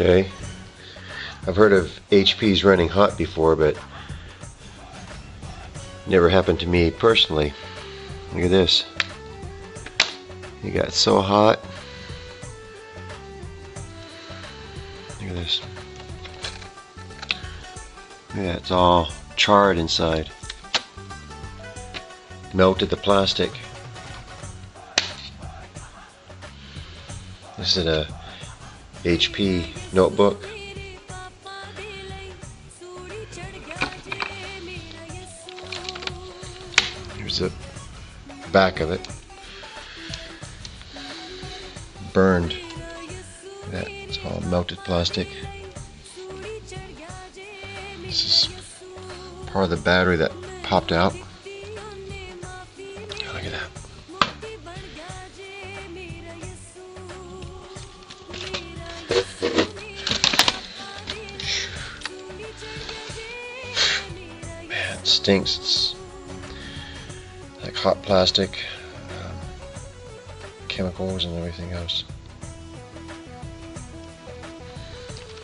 Okay. I've heard of HPs running hot before, but never happened to me personally. Look at this. It got so hot. Look at this. Look at it's all charred inside. Melted the plastic. This is a HP notebook. Here's the back of it. Burned. That it's all melted plastic. This is part of the battery that popped out. Man, it stinks. It's like hot plastic, um, chemicals, and everything else.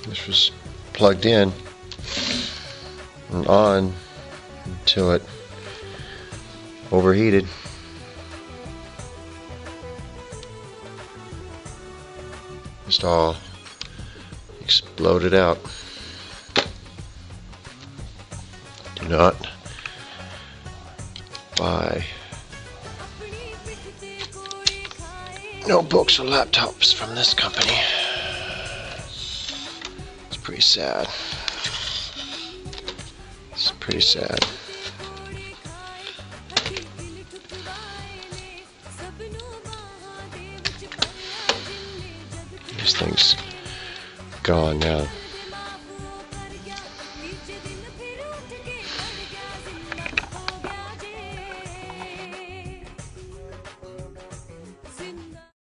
This was plugged in and on until it overheated. Just all exploded out. Do not buy notebooks or laptops from this company. It's pretty sad. It's pretty sad. This thing's gone now.